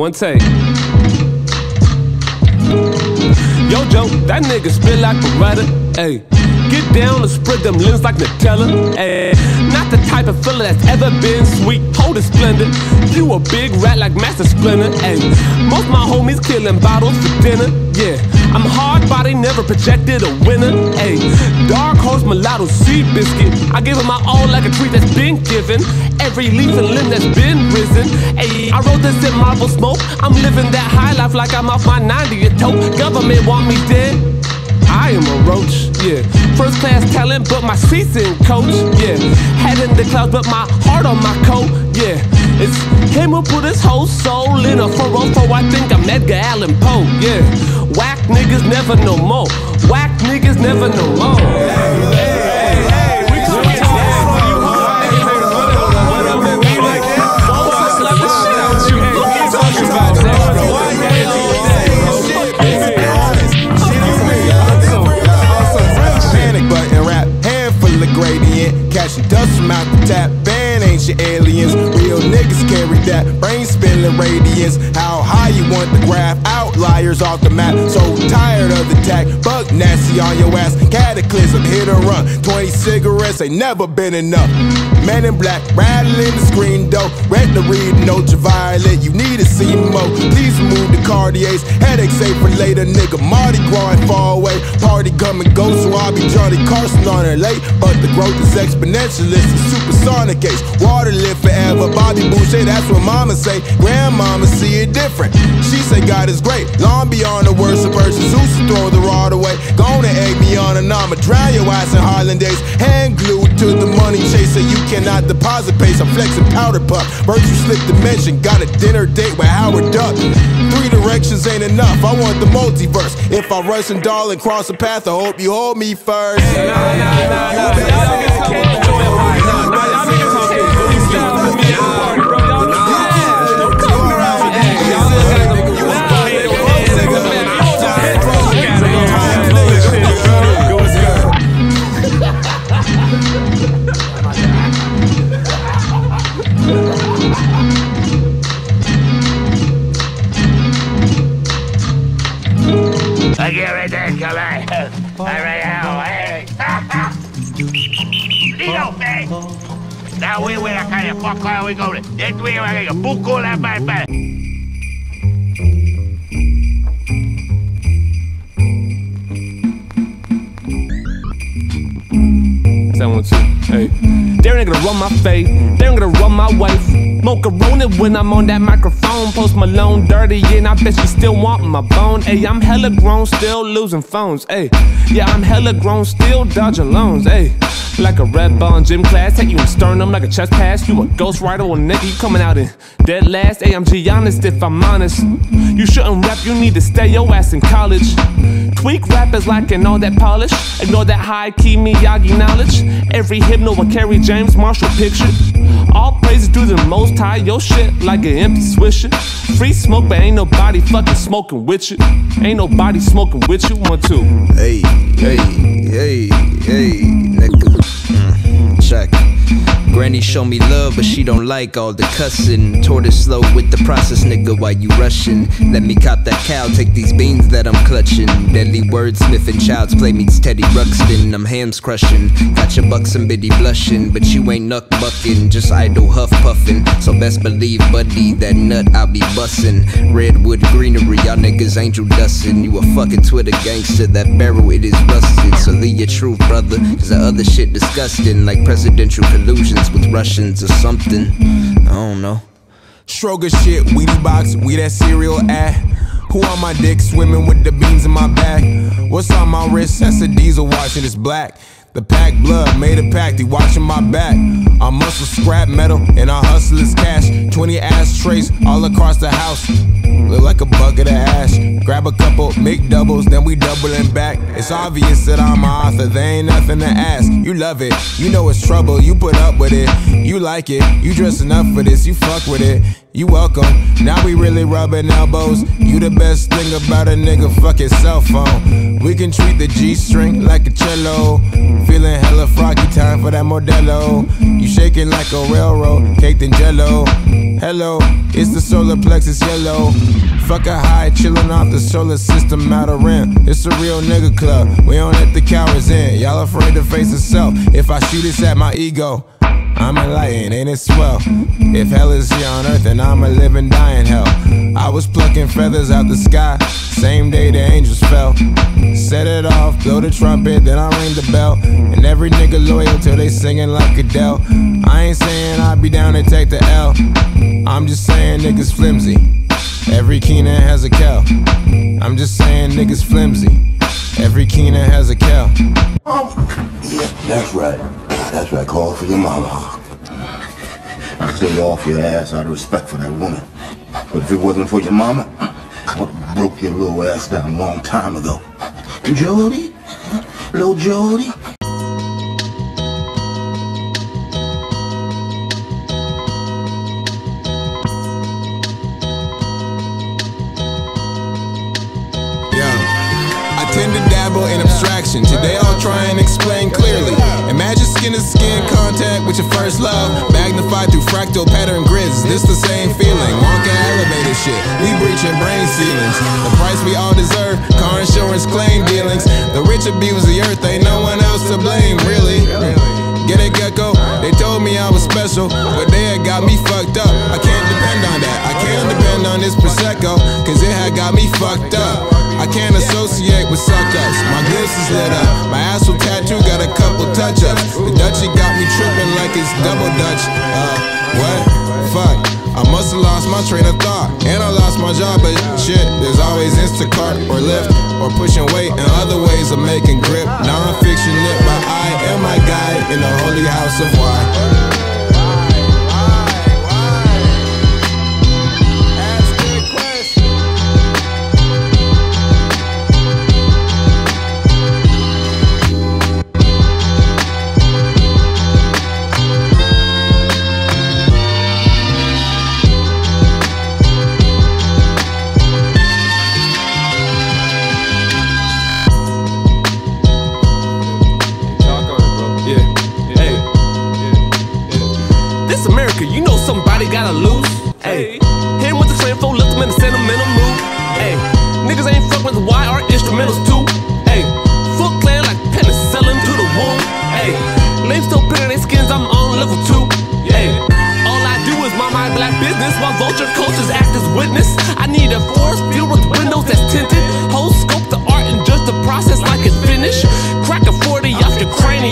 One take. Yo, Joe, that nigga spit like a Beretta. Ayy. Get down and spread them limbs like Nutella. Ayy. The type of fella that's ever been sweet. Hold it splendid. You a big rat like Master Splinter. Ayy. Most my homies killing bottles for dinner. Yeah. I'm hard body, never projected a winner. Ayy. Dark horse mulatto sea biscuit. I give it my all like a treat that's been given. Every leaf and limb that's been risen. Ayy. I wrote this in marble smoke. I'm living that high life like I'm off my 90th toe. Government want me dead. I am a roach, yeah. First class talent, but my seats in coach, yeah. Head in the clouds, but my heart on my coat, yeah. It's him who put his whole soul in a 404. I think I'm Edgar Allan Poe, yeah. Whack niggas never no more. Whack niggas never no more. Dust from out the tap, band ancient aliens. Real niggas carry that brain spinning radiance. How high you want the graph? Outliers off the map. So tired of the tack, bug nasty on your ass. Cataclysm, hit or run. 20 cigarettes ain't never been enough. Men in black, rattling the screen door. Red to read, note your violet. You need to see. Please remove the Cartiers. Headache safe for later, nigga. Mardi Gras far away. Party come and go, so I'll be Johnny Carson on it late. But the growth is exponential. It's a supersonic age. Water live forever. Bobby Boucher, that's what mama say. Grandmama see it different. She say God is great. Long beyond the worst of verses. Who's to throw the rod away? Gonna egg me on and I'ma drown your ass in Harlan days. Hand glued to the money chaser. You cannot deposit pace. I'm flexing powder puff. Virtue slip dimension. Got a dinner date with Howard Duck. Three directions ain't enough. I want the multiverse. If I rush and darling cross the path, I hope you hold me first. I of fuck all we go to. This way we're going book all that bad bad. One too. Hey. They ain't gonna run my face. They ain't gonna run my wife. Mocha when I'm on that microphone. Post Malone dirty, and I bet she still want my bone. Hey, I'm hella grown, still losing phones. Hey, yeah, I'm hella grown, still dodging loans. Hey, like a red ball in gym class, take you in sternum like a chest pass. You a ghost rider or nigga, you coming out in dead last. I'm honest if I'm honest. You shouldn't rap, you need to stay your ass in college. Tweak rappers lacking all that polish. Ignore that high key Miyagi knowledge. Every hypno will carry James Marshall picture. All praises to the most high, your shit like an empty swisher. Free smoke, but ain't nobody fucking smoking with you. Ain't nobody smoking with you. One, two. Hey, hey, hey, hey, nigga. Mm, check. Granny show me love, but she don't like all the cussing. Tortoise slow with the process, nigga, why you rushing. Let me cop that cow, take these beans that I'm clutching. Deadly wordsmithing, child's play meets Teddy Ruxpin. I'm hams crushing. Got your bucks and biddy blushing, but you ain't nuck bucking, just idle huff puffing. So best believe, buddy, that nut I'll be bussin'. Redwood greenery, y'all niggas angel dustin'. You a fucking Twitter gangster, that barrel it is rusted. So leave your truth, brother, cause the other shit disgusting, like presidential with Russians or something. I don't know. Stroger shit, Wheatie box, we that cereal ad. Who on my dick swimming with the beans in my bag? What's on my wrist? That's a diesel watch and it's black. The pack blood made a pact, he watching my back. Our muscle scrap metal and our hustle is cash. 20 ass ashtrays all across the house. Look like a bucket of ash. Grab a couple, make doubles, then we doubling back. It's obvious that I'm an author, there ain't nothing to ask. You love it, you know it's trouble, you put up with it. You like it, you dressing up for this, you fuck with it. You welcome, now we really rubbing elbows. You the best thing about a nigga, fuck his cell phone. We can treat the G string like a cello. Feeling hella froggy, time for that Modelo. You shaking like a railroad, caked in jello. Hello, it's the solar plexus yellow. Fuck a high, chillin' off the solar system out of rim. It's a real nigga club. We don't let the cowards in. Y'all afraid to face the self. If I shoot, it's at my ego. I'm enlightened, ain't it swell? If hell is here on earth, then I'm a living, dying hell. I was plucking feathers out the sky, same day the angels fell. Set it off, blow the trumpet, then I ring the bell. And every nigga loyal till they singing like Adele. I ain't saying I'll be down to take the L. I'm just saying niggas flimsy. Every Keenan has a cow. I'm just saying niggas flimsy. Every Keenan has a cow. Yeah, that's right. That's what I Call for your mama. I stay off your ass out of respect for that woman. But if it wasn't for your mama, I would have broke your little ass down a long time ago. Jody? Little Jody? Special, but they had got me fucked up. I can't depend on that. I can't depend on this Prosecco, cause it had got me fucked up. I can't associate with suckers. My glimpse is lit up. My asshole tattoo got a couple touch ups. The Dutchie got me tripping like it's double Dutch. Uh, what? Fuck. I must have lost my train of thought. And I lost my job, but shit, there's always Instacart or Lyft or pushing weight and other ways of making grip. Non-fiction lit by I am my guide in the holy house of why.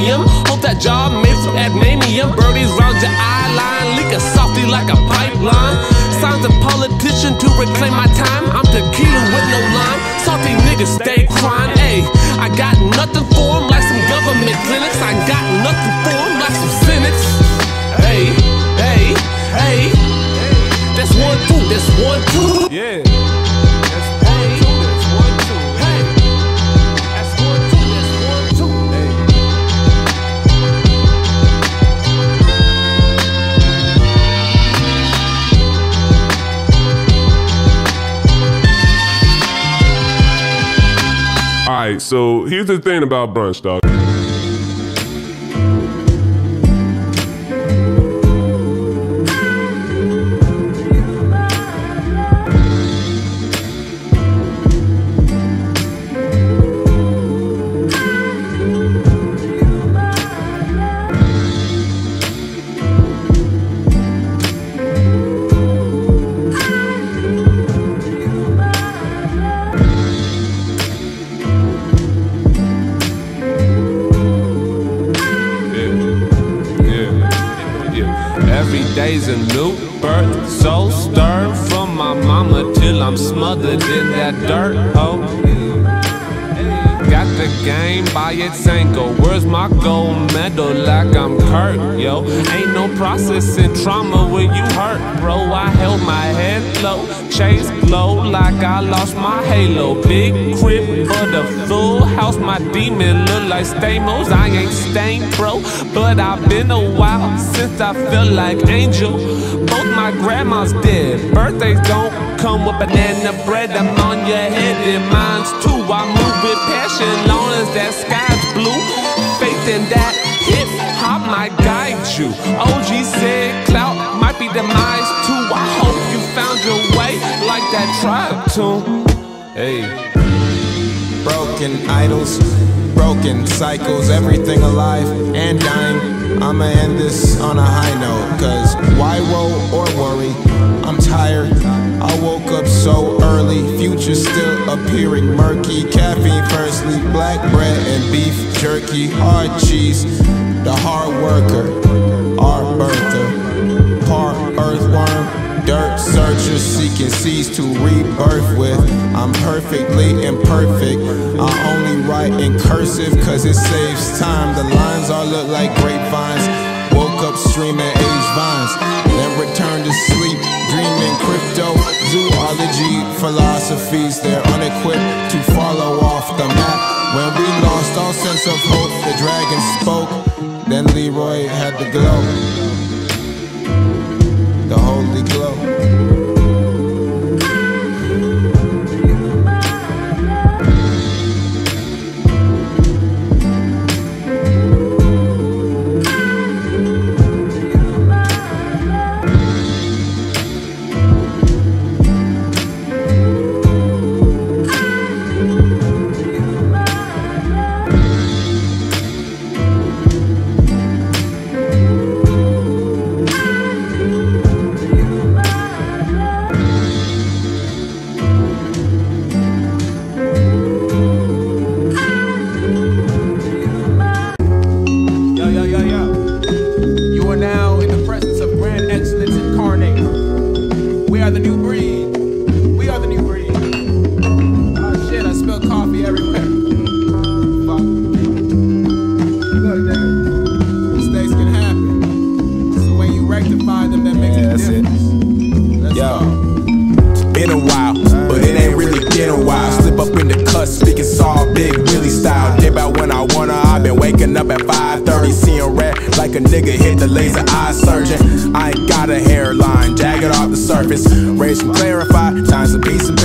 Your. Hope that job made from adamantium. Birdies round your eye line, leaking softly like a pipeline. Signs a politician to reclaim my time. I'm tequila with no lime. Salty niggas stay right, so here's the thing about brunch, dog. So stirred from my mama till I'm smothered in that dirt. Oh, got the game by its ankle. Where's my gold medal? Like I'm Kurt, yo. Ain't no processing trauma when you hurt, bro. I held my head low, chase glow like I lost my halo. Big crib for the full house. My demon look like Stamos. I ain't stained, bro, but I've been a while since I felt like Angel. Both my grandma's dead. Birthdays don't come with banana bread. I'm on your head and mine's too. I move with passion, long as that sky's blue. Faith in that hip hop might guide you. OG said clout might be demise too. I hope you found your way like that tribe tune. Hey. Broken idols, broken cycles, everything alive and dying. I'ma end this on a high note, cause why woe or worry? I'm tired. I woke up so early, future still appearing murky. Caffeine firstly, black bread and beef jerky, hard cheese. The hard worker, our birther, part earthworm, dirt searcher seeking seeds to rebirth with. I'm perfectly imperfect. I only write in cursive cause it saves time. The lines all look like grapevines. Woke up streaming age vines, then returned to sleep, dreaming crypto, zoology, philosophies. They're unequipped to follow off the map. When we lost all sense of hope, the dragon spoke. Then Leroy had the glow, the holy glow. Like a nigga hit the laser eye surgeon. I ain't got a hairline, jagged off the surface. Raised from clarify, times a piece the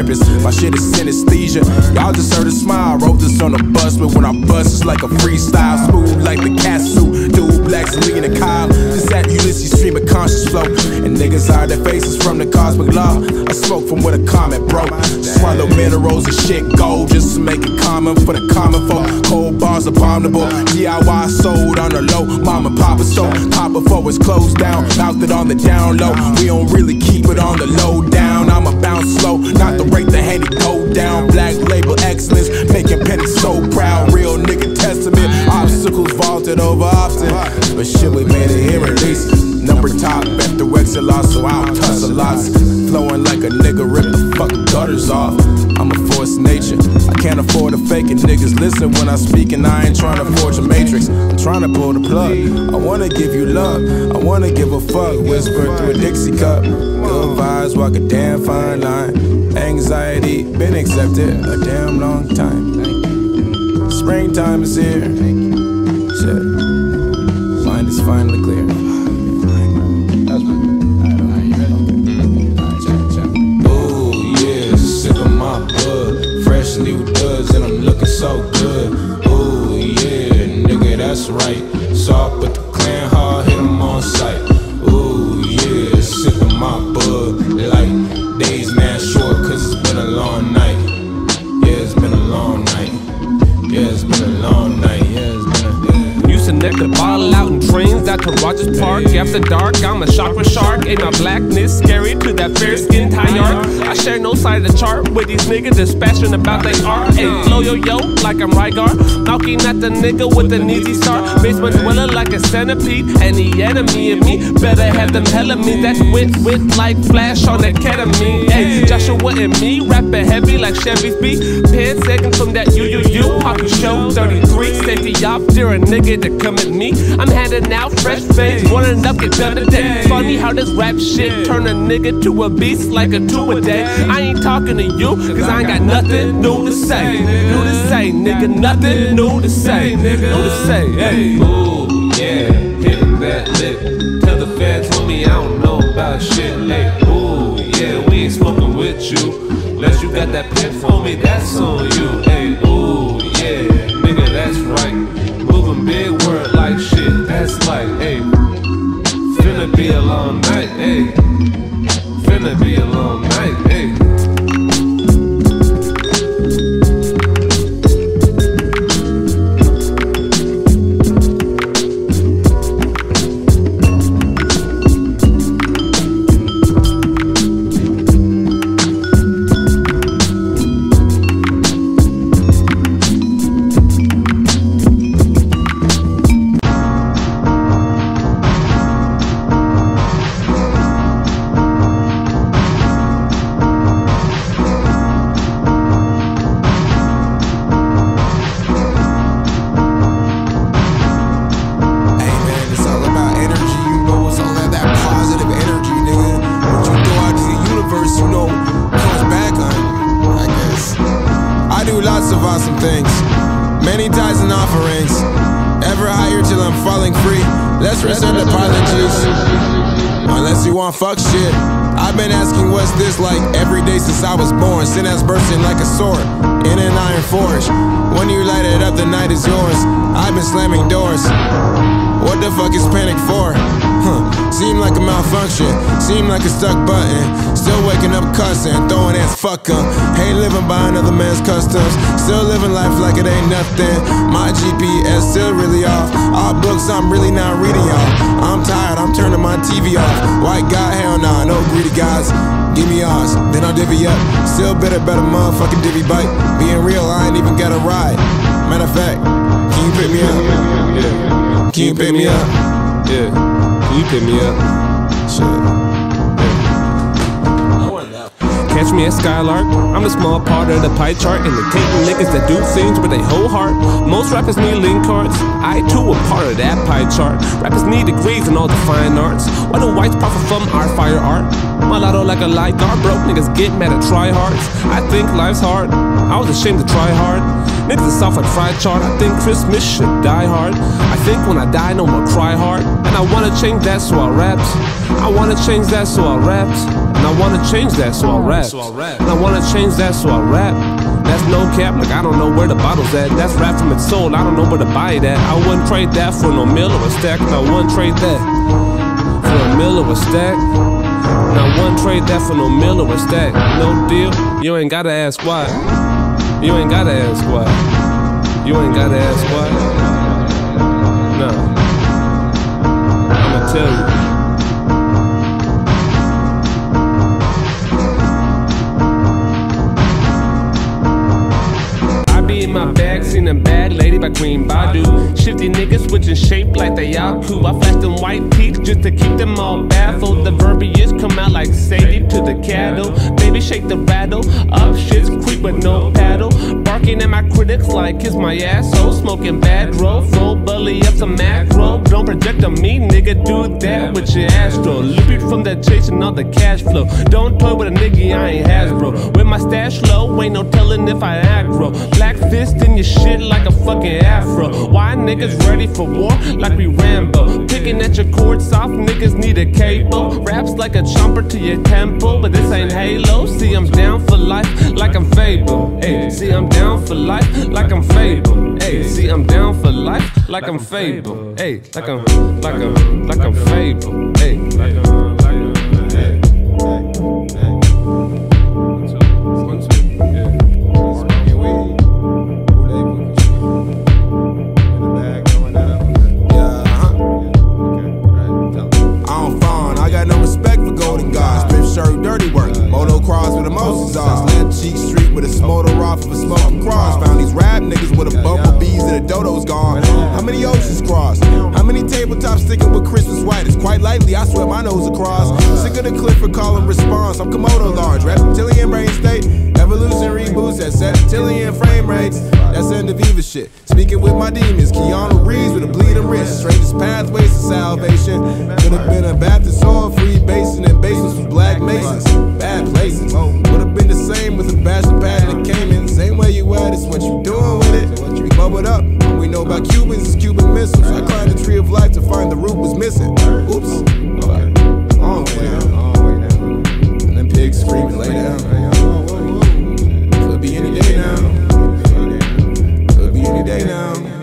purpose. My shit is synesthesia. Y'all just heard a smile. Wrote this on the bus, but when I bust, it's like a freestyle, smooth like the suit. Dude, black Selina Kyle. This that Ulysses stream of conscious flow. And niggas hide their faces from the cosmic law. I smoke from where the comet broke. Swallow minerals and shit gold just to make it common for the common folk. Cold bars abominable. DIY sold on the low. Mama Papa sold. Papa before it's closed down. Mouthed it on the down low. We don't really keep it on the low down. I'ma bounce slow, not the rate the handy go down. Black label excellence, making pennies so proud. Real nigga testament. Obstacles vaulted over often. But shit, we made it here at least. Number top, after Excelon, so I'll tussle lots. Flowing like a nigga, rip the fucking gutters off. I'm a force nature. I can't afford to fake it. Niggas listen when I speak, and I ain't trying to forge a matrix. I'm trying to pull the plug. I wanna give you love. I wanna give a fuck. Whisper through a Dixie cup. Good vibes, walk a damn fine line. Anxiety, been accepted a damn long time. Springtime is here. Shit. Mind is finally clear. Ooh, yeah, sip of my blood. Fresh new duds, and I'm looking so good. Ooh, yeah, nigga, that's right. So I put the clan I'm a chakra shark. Ain't my blackness that fair skin tired. I share no side of the chart with these niggas dispassion about they art. Hey, flow yo yo like I'm Rygar. Knocking at the nigga with an easy start. Basement dweller like a centipede. Any enemy of me better have them hella me. That's wit wit like flash on that ketamine. Hey, Joshua and me rapping heavy like Chevy's beat. Pen second from that you you you. Hockey show 33. Safety off, dare a nigga to come at me. I'm handing out fresh face, running up, get done today. Funny how this rap shit turn a nigga to a beast like a two a day. I ain't talking to you, cause I ain't got nothing new to say. New to say, nigga, nothing new to say. New to say, hey. Ooh, yeah, hitting that lick. Tell the feds, homie, I don't know about shit. Hey, ooh, yeah, we ain't smoking with you. Unless you got that pimp for me, that's on you. Hey, ooh, yeah, nigga, that's right. Moving big word like shit, that's like, hey. Finna be a long night, hey. Finna be a long night, things, many tithes and offerings. Ever higher till I'm falling free. Let's resent apologies. Unless you want fuck shit. I've been asking what's this like every day since I was born. Sin has bursting like a sword in an iron forge. When you light it up, the night is yours. I've been slamming doors. What the fuck is panic for? Huh. Seem like a malfunction, seem like a stuck button. Still waking up cussing, throwing ass fuck up. Hate living by another man's customs. Still living life like it ain't nothing. My GPS still really off. All books I'm really not reading y'all. I'm tired, I'm turning my TV off. White guy, hell nah, no greedy guys. Give me yours, then I'll divvy up. Still better, better motherfucking divvy bite. Being real, I ain't even got a ride. Matter of fact, can you pick me up? Can you pick me up? yeah. You pick me up? Shit. Catch me at Skylark. I'm a small part of the pie chart, and the indicating niggas that do things with a whole heart. Most rappers need link cards. I too am part of that pie chart. Rappers need degrees in all the fine arts. Why do whites profit from our fire art? Mulatto like a light guard, broke niggas get mad at tryhards. I think life's hard. I was ashamed to try hard. Are soft like fried chart. I think Christmas should die hard. I think when I die, no more cry hard. And I wanna change that, so I rap. I wanna change that, so I rap. And I wanna change that, so I rap. And I wanna change that, so I rap. That's no cap, like I don't know where the bottle's at. That's rap from its soul, I don't know where to buy it at. I wouldn't trade that for no mill or a stack, and I wouldn't trade that for a mill or a stack. And I wouldn't trade that for no mill or a stack. No deal, you ain't gotta ask why. You ain't gotta ask why. You ain't gotta ask why. No. I'ma tell you. Bad lady by Queen Badu. Shifty niggas switching shape like they Yaku. I flash them white teeth just to keep them all baffled. The verbiage come out like Sadie to the cattle. Baby, shake the rattle. Up shit's creep with no paddle. Barking at my critics like kiss my asshole. Smoking bad dro, full bully up some macro. Don't project on me, nigga. Do that with your astro. Loopy from the chasing all the cash flow. Don't toy with a nigga, I ain't Hasbro. With my stash low, ain't no telling if I aggro. Black fist in your shit like a fucking afro. Why niggas ready for war like we Rambo? Picking at your chords soft, niggas need a cable. Raps like a chomper to your temple, but this ain't Halo. See, I'm down for life like I'm Fable. Hey, see, I'm down for life like I'm Fable. Hey, see, I'm down for life like I'm Fable. Hey, like I'm, like I'm, like I'm Fable. Hey, It's likely I sweat my nose across. Sick of the cliff Clifford calling response. I'm Komodo large. Reptilian brain state. Evolution reboots at septillion frame rates. That's end of Eva shit. Speaking with my demons, Keanu Reeves with a bleeding wrist. Straightest pathways to salvation. Could have been a Baptist or a free basin and basements with black masons. Bad places. Would have been the same with a bachelor pad that came in. Same way you at, it's what you doing with it. We bubbled up. We know about Cubans is Cuban missiles. I climbed the tree of life to find the root was missing. Oops. Long way down. And them pigs screaming, lay down. Could be any day now. Could be any day now.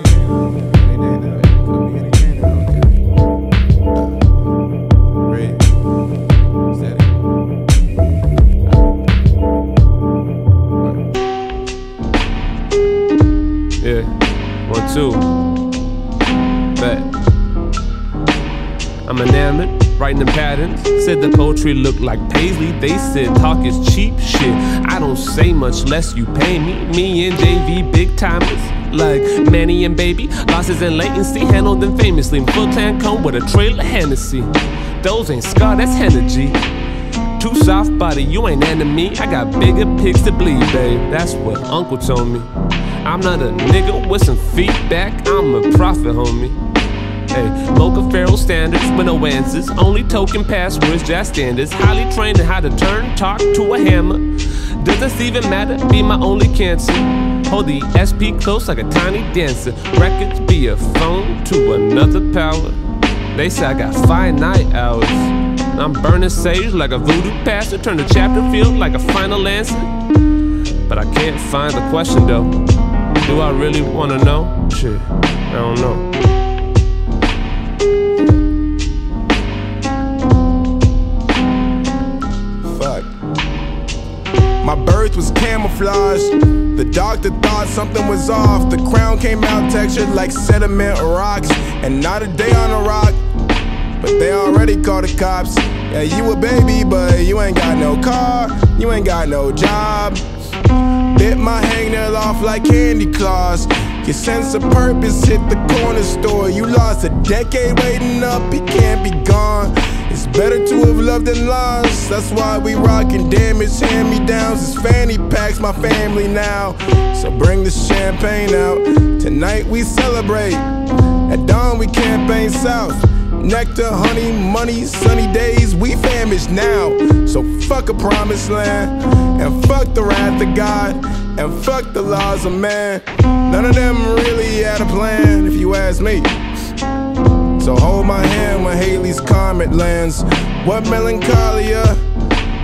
Said the poetry looked like Paisley. They said talk is cheap shit. I don't say much less you pay me. Me and JV, big timers. Like Manny and Baby, losses and latency, handled them famously. Full clan come with a trail of Hennessy. Those ain't scar, that's energy. Too soft body, you ain't enemy. I got bigger pigs to bleed, babe. That's what Uncle told me. I'm not a nigga with some feedback. I'm a prophet, homie. Hey, Mocha Pharaoh standards with no answers. Only token passwords, jazz standards. Highly trained in how to turn talk to a hammer. Does this even matter? Be my only cancer. Hold the SP close like a tiny dancer. Records be a phone to another power. They say I got finite hours. I'm burning sage like a voodoo pastor. Turn the chapter feel like a final answer. But I can't find the question though. Do I really wanna know? Shit, I don't know. Was camouflaged. The doctor thought something was off. The crown came out textured like sediment rocks. And not a day on a rock. But they already called the cops. Yeah, you a baby, but you ain't got no car. You ain't got no job. Bit my hangnail off like candy claws. Your sense of purpose hit the corner store. You lost a decade waiting up, he can't be gone. It's better to have loved than lost. That's why we rockin' damaged hand me downs. It's fanny packs, my family now. So bring the champagne out. Tonight we celebrate. At dawn we campaign south. Nectar, honey, money, sunny days, we famished now. So fuck a promised land, and fuck the wrath of God, and fuck the laws of man. None of them really had a plan, if you ask me. So hold my hand when Halley's comet lands. What melancholia?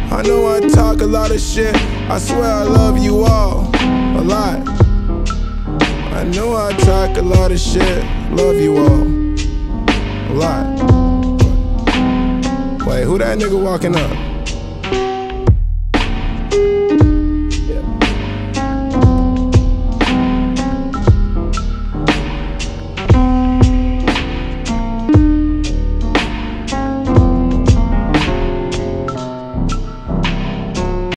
I know I talk a lot of shit. I swear I love you all a lot. I know I talk a lot of shit. Love you all a lot. Wait, who that nigga walking up?